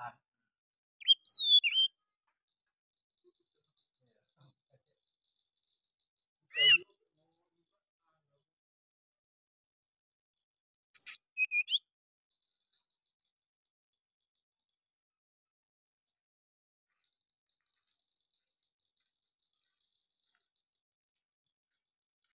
তার